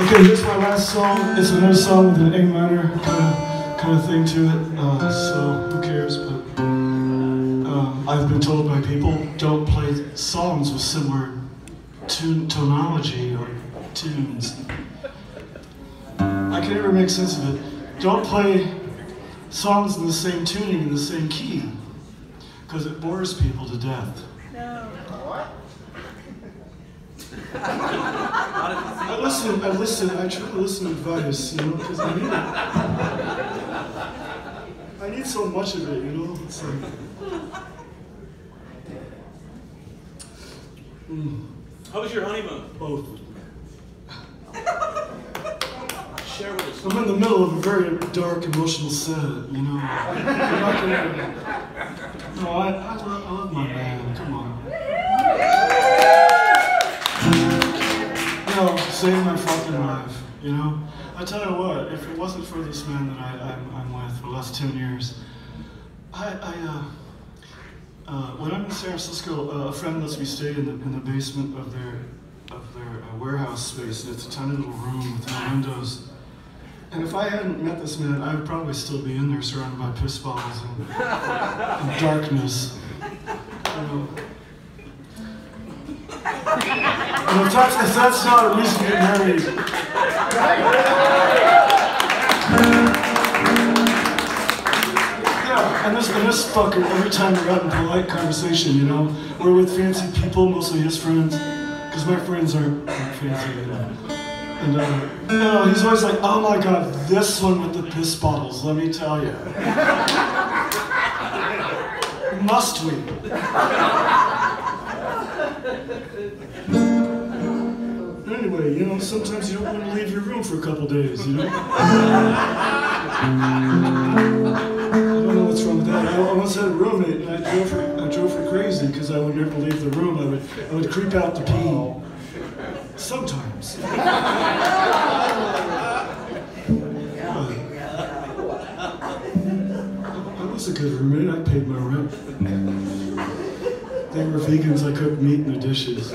Okay, here's my last song. It's another song with an A minor kind of, kind of thing to it. Uh, so who cares? But um, I've been told by people don't play songs with similar tune tonology or tunes. I can never make sense of it. Don't play songs in the same tuning in the same key because it bores people to death. I listen, I listen, I try to listen to advice, you know, because I need it. I need so much of it, you know? It's like. Mm, How was your honeymoon? both. Share with us. I'm in the middle of a very dark emotional set, you know. I'm not gonna, no, I, I, love, I love my band, come on. You know, save my fucking life, you know. I tell you what, if it wasn't for this man that I, I'm, I'm with for the last 10 years, I, I uh, uh, when I'm in San Francisco, uh, a friend lets me stay in the, in the basement of their, of their uh, warehouse space. and It's a tiny little room with no windows. And if I hadn't met this man, I would probably still be in there surrounded by piss bottles and, and darkness. You know. And if that's, if that's not a reason to get married, yeah, and this, and this fucker, every time we're out in polite conversation, you know, we're with fancy people, mostly his friends, because my friends aren't fancy, you know. And, uh, you know, he's always like, oh my god, this one with the piss bottles, let me tell you. Must we? Anyway, you know, sometimes you don't want to leave your room for a couple days, you know? I don't know what's wrong with that. I I once had a roommate and I drove her, I drove her crazy because I would never leave the room. I would, I would creep out to pee. Sometimes. I was a good roommate. I paid my rent. They were vegans. I cooked meat in the dishes.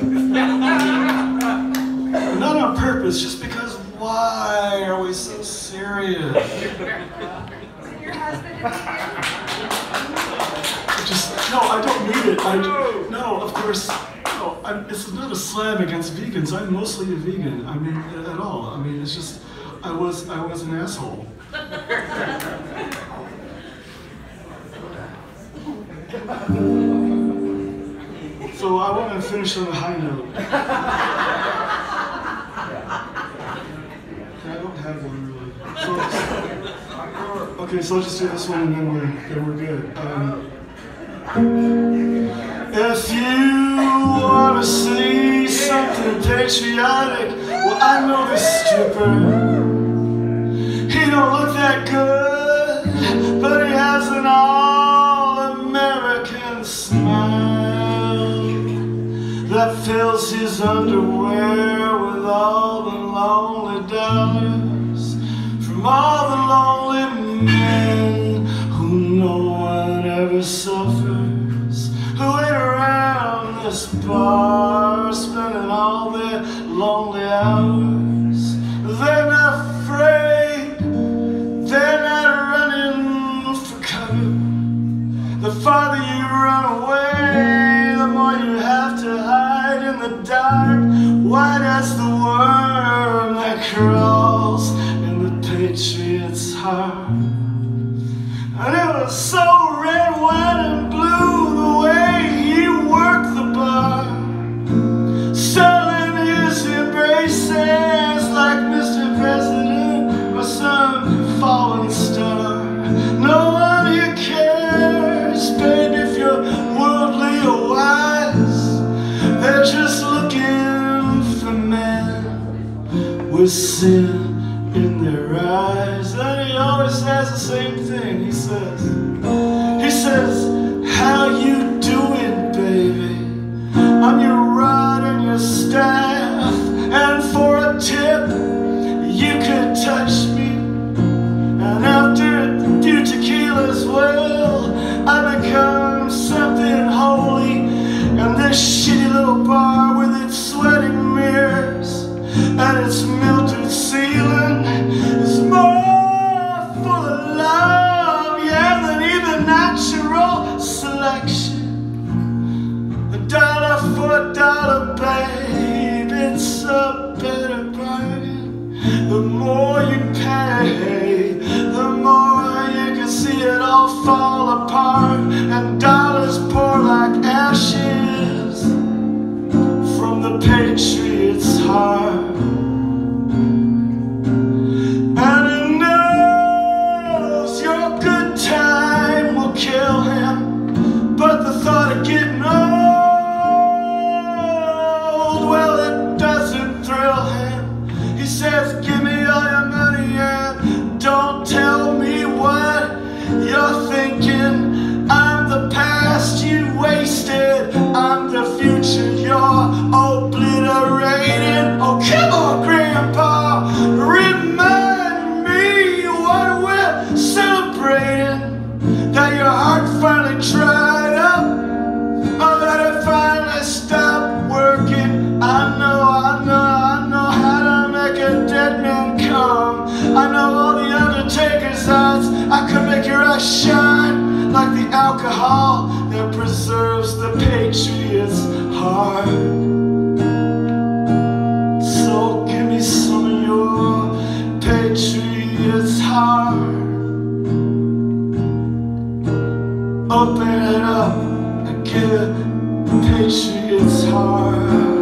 Not on purpose, just because why are we so serious? Your husband Just no, I don't need it. I no, of course. No, I'm, it's not a slam against vegans. I'm mostly a vegan. I mean, at all. I mean, it's just I was I was an asshole. So I want to finish on a high note. I don't have one really. So, okay, so I'll just do this one and then we're then we're good. Um, if you want to see something patriotic, well, I know this stripper. He don't look that good, but he has an all-American smile that fills his underwear with all the lonely dollars from all farther you run away, the more you have to hide in the dark. White as the worm that crawls in the patriot's heart. With sin in their eyes. And he always says the same thing. it's a better bargain. The more you pay, the more you can see it all fall apart. And dollars pour like ashes from the patriot. platinum come, I know all the undertaker's odds. I could make your eyes shine Like the alcohol that preserves the patriot's heart. So give me some of your patriot's heart. Open it up and give it patriot's heart.